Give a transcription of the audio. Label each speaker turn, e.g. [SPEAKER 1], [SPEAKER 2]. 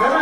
[SPEAKER 1] 내가